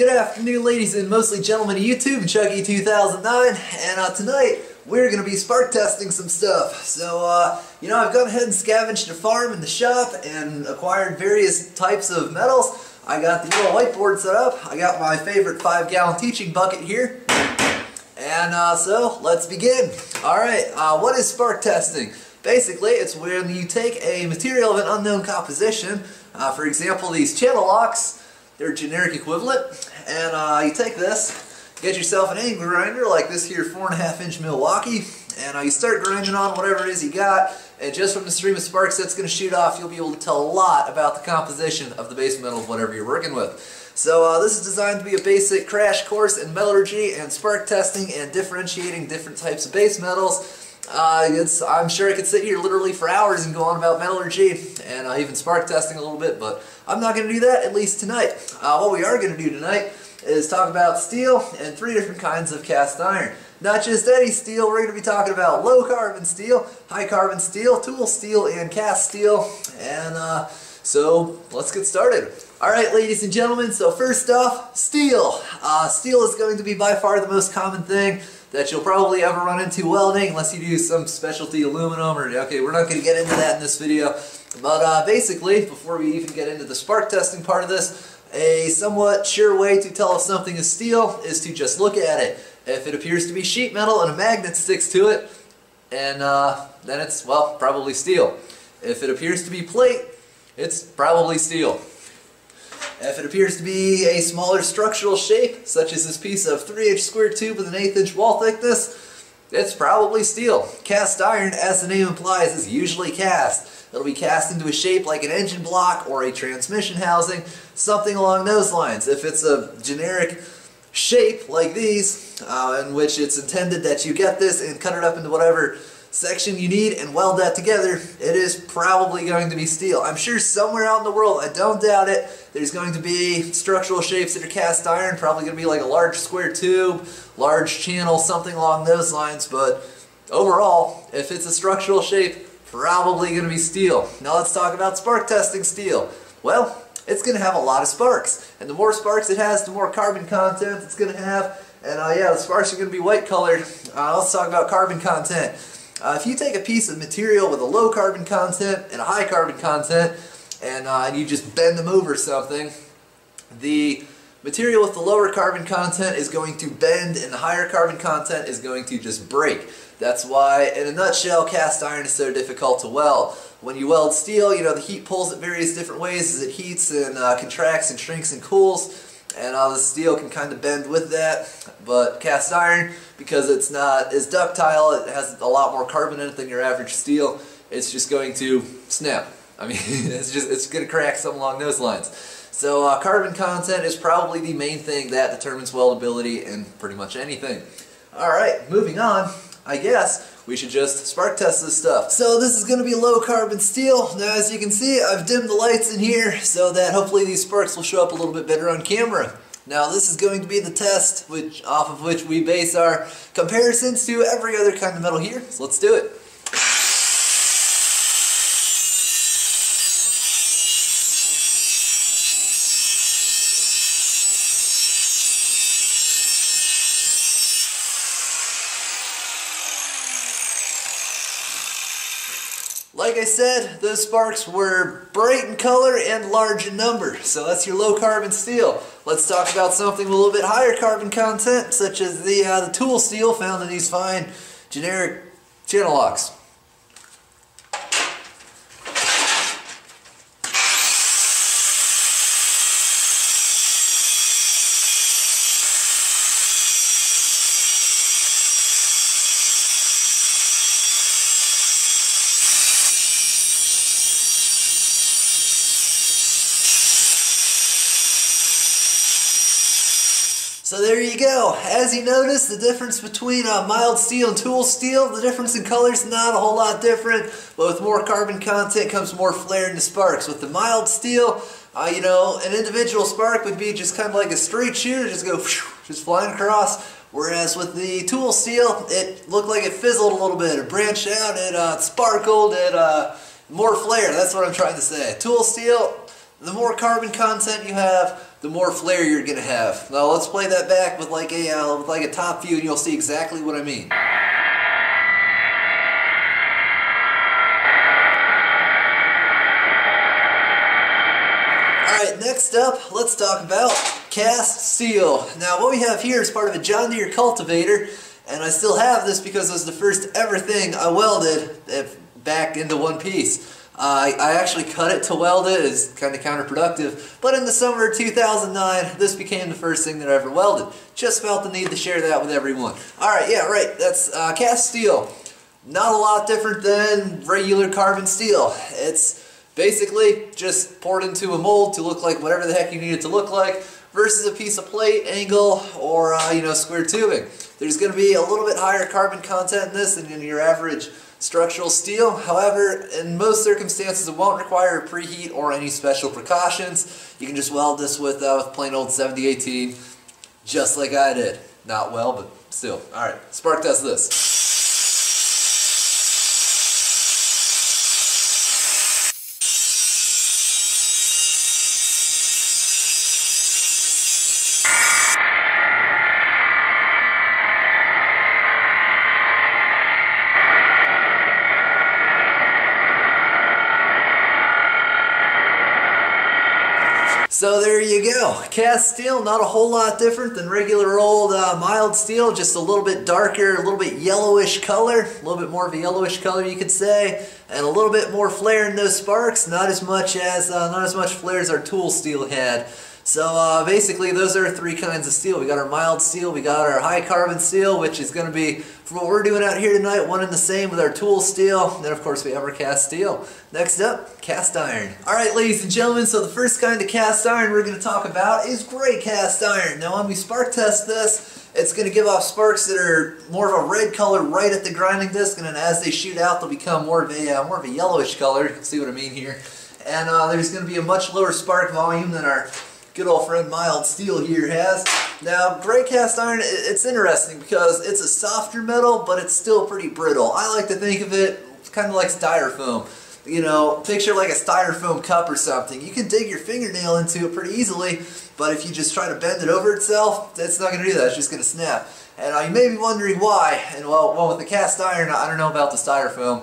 Good afternoon, ladies and mostly gentlemen of YouTube, ChuckE2009, and uh, tonight we're going to be spark testing some stuff. So, uh, you know, I've gone ahead and scavenged a farm in the shop and acquired various types of metals. I got the little whiteboard set up. I got my favorite five gallon teaching bucket here. And uh, so, let's begin. Alright, uh, what is spark testing? Basically, it's when you take a material of an unknown composition, uh, for example, these channel locks, their generic equivalent. And uh, you take this, get yourself an angle grinder like this here 4.5 inch Milwaukee, and uh, you start grinding on whatever it is you got, and just from the stream of sparks that's going to shoot off, you'll be able to tell a lot about the composition of the base metal of whatever you're working with. So uh, this is designed to be a basic crash course in metallurgy and spark testing and differentiating different types of base metals. Uh, I'm sure I could sit here literally for hours and go on about metallurgy and uh, even spark testing a little bit, but I'm not going to do that, at least tonight. Uh, what we are going to do tonight is talk about steel and three different kinds of cast iron. Not just any steel, we're going to be talking about low carbon steel, high carbon steel, tool steel, and cast steel. And uh, so let's get started. Alright ladies and gentlemen, so first off, steel. Uh, steel is going to be by far the most common thing that you'll probably ever run into welding unless you do some specialty aluminum or okay we're not going to get into that in this video. But uh, basically before we even get into the spark testing part of this a somewhat sure way to tell if something is steel is to just look at it. If it appears to be sheet metal and a magnet sticks to it and uh, then it's well probably steel. If it appears to be plate it's probably steel if it appears to be a smaller structural shape, such as this piece of 3-inch square tube with an 8-inch wall thickness, it's probably steel. Cast iron, as the name implies, is usually cast. It'll be cast into a shape like an engine block or a transmission housing, something along those lines. If it's a generic shape like these, uh, in which it's intended that you get this and cut it up into whatever section you need and weld that together, it is probably going to be steel. I'm sure somewhere out in the world, I don't doubt it, there's going to be structural shapes that are cast iron, probably going to be like a large square tube, large channel, something along those lines, but overall, if it's a structural shape, probably going to be steel. Now let's talk about spark testing steel. Well, it's going to have a lot of sparks, and the more sparks it has, the more carbon content it's going to have, and uh, yeah, the sparks are going to be white colored. Uh, let's talk about carbon content. Uh, if you take a piece of material with a low carbon content and a high carbon content and, uh, and you just bend them over something, the material with the lower carbon content is going to bend and the higher carbon content is going to just break. That's why, in a nutshell, cast iron is so difficult to weld. When you weld steel, you know, the heat pulls it various different ways as it heats and uh, contracts and shrinks and cools and all the steel can kind of bend with that but cast iron because it's not as ductile it has a lot more carbon in it than your average steel it's just going to snap. I mean it's just it's gonna crack something along those lines. So uh, carbon content is probably the main thing that determines weldability in pretty much anything. Alright moving on I guess we should just spark test this stuff. So this is going to be low carbon steel. Now as you can see I've dimmed the lights in here so that hopefully these sparks will show up a little bit better on camera. Now this is going to be the test which off of which we base our comparisons to every other kind of metal here. So let's do it. Like I said, those sparks were bright in color and large in number, so that's your low carbon steel. Let's talk about something with a little bit higher carbon content, such as the, uh, the tool steel found in these fine generic channel locks. So there you go. As you notice, the difference between uh, mild steel and tool steel, the difference in color is not a whole lot different, but with more carbon content comes more flare into sparks. With the mild steel, uh, you know, an individual spark would be just kind of like a straight shooter, just go, just flying across. Whereas with the tool steel, it looked like it fizzled a little bit. It branched out, it uh, sparkled, it uh, more flare. That's what I'm trying to say. Tool steel, the more carbon content you have, the more flair you're going to have. Now let's play that back with like a uh, with like a top view and you'll see exactly what I mean. Alright, next up, let's talk about cast steel. Now what we have here is part of a John Deere cultivator and I still have this because it was the first ever thing I welded back into one piece. Uh, I actually cut it to weld it, it's kind of counterproductive, but in the summer of 2009, this became the first thing that I ever welded. Just felt the need to share that with everyone. Alright, yeah, right, that's uh, cast steel. Not a lot different than regular carbon steel. It's basically just poured into a mold to look like whatever the heck you need it to look like versus a piece of plate, angle, or uh, you know, square tubing. There's going to be a little bit higher carbon content in this than in your average structural steel. However, in most circumstances, it won't require preheat or any special precautions. You can just weld this with, uh, with plain old 7018, just like I did. Not well, but still. Alright, spark test this. So there you go. Cast steel, not a whole lot different than regular old uh, mild steel, just a little bit darker, a little bit yellowish color, a little bit more of a yellowish color you could say, and a little bit more flare in those sparks, not as much as uh, not as much flare as our tool steel had. So uh, basically those are three kinds of steel. We got our mild steel, we got our high carbon steel, which is going to be, for what we're doing out here tonight, one and the same with our tool steel. And then of course we have our cast steel. Next up, cast iron. Alright ladies and gentlemen, so the first kind of cast iron we're going to talk about is gray cast iron. Now when we spark test this, it's going to give off sparks that are more of a red color right at the grinding disc, and then as they shoot out, they'll become more of a uh, more of a yellowish color. You can see what I mean here. And uh, there's going to be a much lower spark volume than our good old friend Mild Steel here has. Now, gray cast iron, it's interesting because it's a softer metal, but it's still pretty brittle. I like to think of it kind of like styrofoam. You know, picture like a styrofoam cup or something. You can dig your fingernail into it pretty easily, but if you just try to bend it over itself, it's not going to do that. It's just going to snap. And you may be wondering why. And well, well, with the cast iron, I don't know about the styrofoam.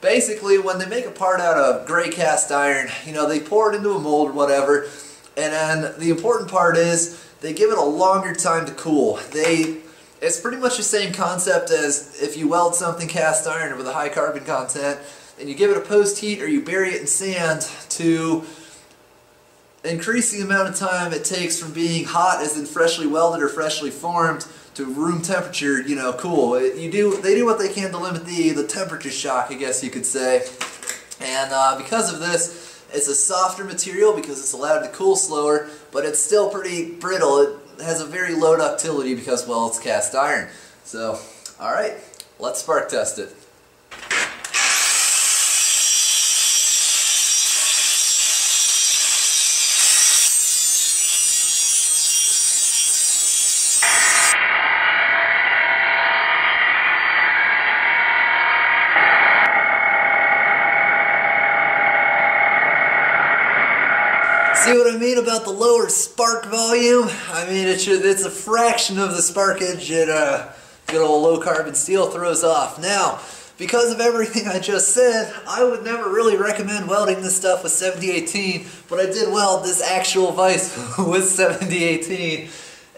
Basically, when they make a part out of gray cast iron, you know, they pour it into a mold or whatever, and then the important part is they give it a longer time to cool. They it's pretty much the same concept as if you weld something cast iron with a high carbon content and you give it a post heat or you bury it in sand to increase the amount of time it takes from being hot as in freshly welded or freshly formed to room temperature, you know, cool. You do, they do what they can to limit the, the temperature shock, I guess you could say. And uh, because of this, it's a softer material because it's allowed to cool slower, but it's still pretty brittle. It has a very low ductility because, well, it's cast iron. So, alright, let's spark test it. See what I mean about the lower spark volume? I mean, it's, it's a fraction of the sparkage that uh, good old low carbon steel throws off. Now, because of everything I just said, I would never really recommend welding this stuff with 7018, but I did weld this actual vise with 7018.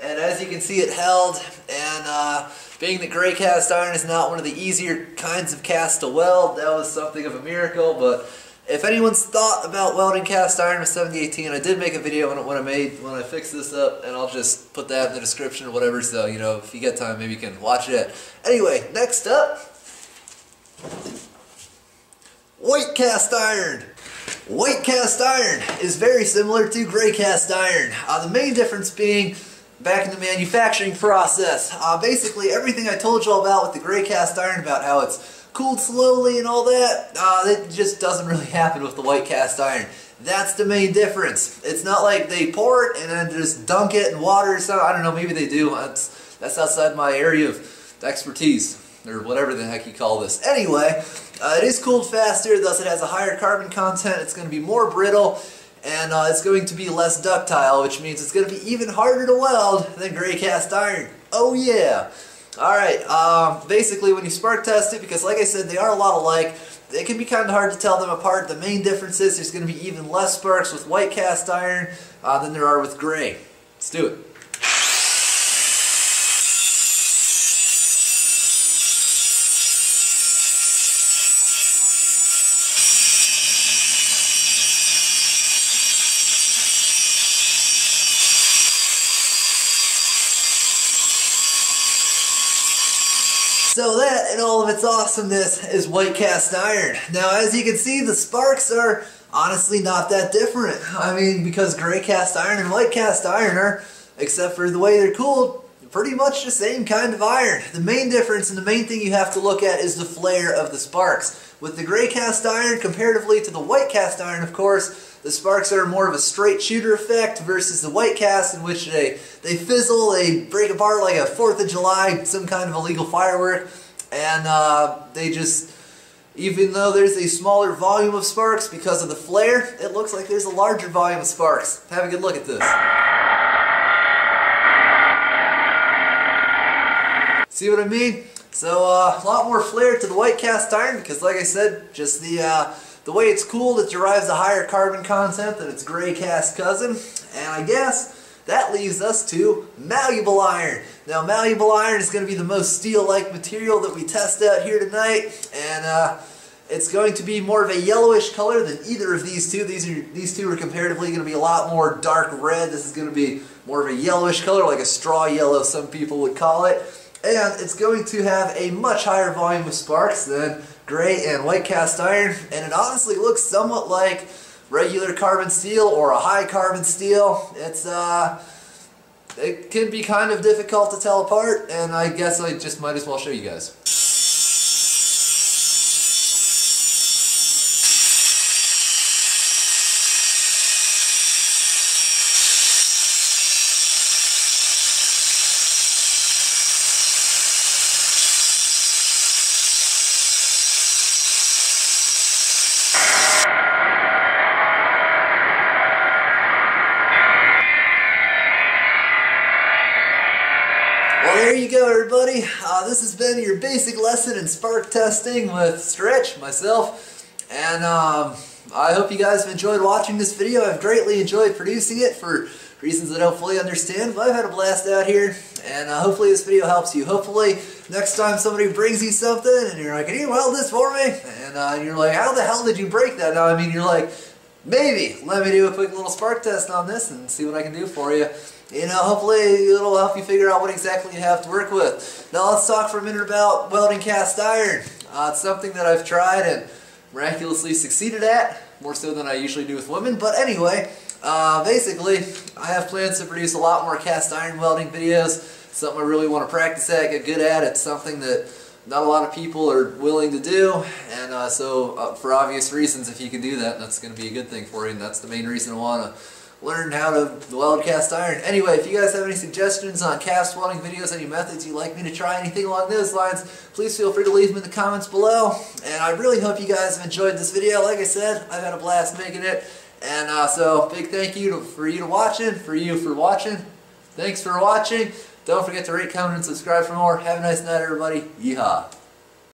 And as you can see, it held, and uh, being that gray cast iron is not one of the easier kinds of cast to weld, that was something of a miracle, but if anyone's thought about welding cast iron with 7018, I did make a video when, when I made when I fixed this up, and I'll just put that in the description or whatever. So you know, if you get time, maybe you can watch it. Anyway, next up, white cast iron. White cast iron is very similar to gray cast iron. Uh, the main difference being back in the manufacturing process. Uh, basically, everything I told you all about with the gray cast iron about how it's cooled slowly and all that, uh, that just doesn't really happen with the white cast iron. That's the main difference. It's not like they pour it and then just dunk it in water or something. I don't know, maybe they do. That's, that's outside my area of expertise, or whatever the heck you call this. Anyway, uh, it is cooled faster, thus it has a higher carbon content. It's going to be more brittle, and uh, it's going to be less ductile, which means it's going to be even harder to weld than gray cast iron. Oh yeah! Alright, um, basically when you spark test it, because like I said, they are a lot alike, it can be kind of hard to tell them apart. The main difference is there's going to be even less sparks with white cast iron uh, than there are with gray. Let's do it. So that, in all of its awesomeness, is white cast iron. Now, as you can see, the sparks are honestly not that different. I mean, because gray cast iron and white cast iron are, except for the way they're cooled, pretty much the same kind of iron. The main difference and the main thing you have to look at is the flare of the sparks. With the gray cast iron, comparatively to the white cast iron, of course, the sparks are more of a straight shooter effect versus the white cast in which they, they fizzle, they break apart like a 4th of July, some kind of illegal firework, and uh, they just, even though there's a smaller volume of sparks because of the flare, it looks like there's a larger volume of sparks. Have a good look at this. See what I mean? So uh, a lot more flare to the white cast iron because like I said, just the uh, the way it's cooled, it derives a higher carbon content than its gray cast cousin. And I guess that leaves us to malleable iron. Now malleable iron is going to be the most steel-like material that we test out here tonight. And uh, it's going to be more of a yellowish color than either of these two. These are these two are comparatively going to be a lot more dark red. This is going to be more of a yellowish color, like a straw yellow some people would call it. And it's going to have a much higher volume of sparks than gray and white cast iron, and it honestly looks somewhat like regular carbon steel or a high carbon steel. It's, uh, it can be kind of difficult to tell apart, and I guess I just might as well show you guys. Well, there you go, everybody. Uh, this has been your basic lesson in spark testing with Stretch, myself, and um, I hope you guys have enjoyed watching this video. I've greatly enjoyed producing it for reasons I don't fully understand, but I've had a blast out here, and uh, hopefully this video helps you. Hopefully, next time somebody brings you something, and you're like, can you weld this for me? And, uh, you're like, how the hell did you break that? Now, I mean, you're like, maybe, let me do a quick little spark test on this and see what I can do for you you know, hopefully it'll help you figure out what exactly you have to work with. Now let's talk for a minute about welding cast iron. Uh, it's something that I've tried and miraculously succeeded at, more so than I usually do with women. But anyway, uh, basically, I have plans to produce a lot more cast iron welding videos. Something I really want to practice at, get good at. It's something that not a lot of people are willing to do, and uh, so uh, for obvious reasons, if you can do that, that's going to be a good thing for you, and that's the main reason I want to learn how to weld cast iron. Anyway, if you guys have any suggestions on cast welding videos, any methods you'd like me to try, anything along those lines, please feel free to leave them in the comments below. And I really hope you guys have enjoyed this video. Like I said, I've had a blast making it. And uh, so, big thank you to, for you to watching, for you for watching. Thanks for watching. Don't forget to rate, comment, and subscribe for more. Have a nice night, everybody. Yeehaw.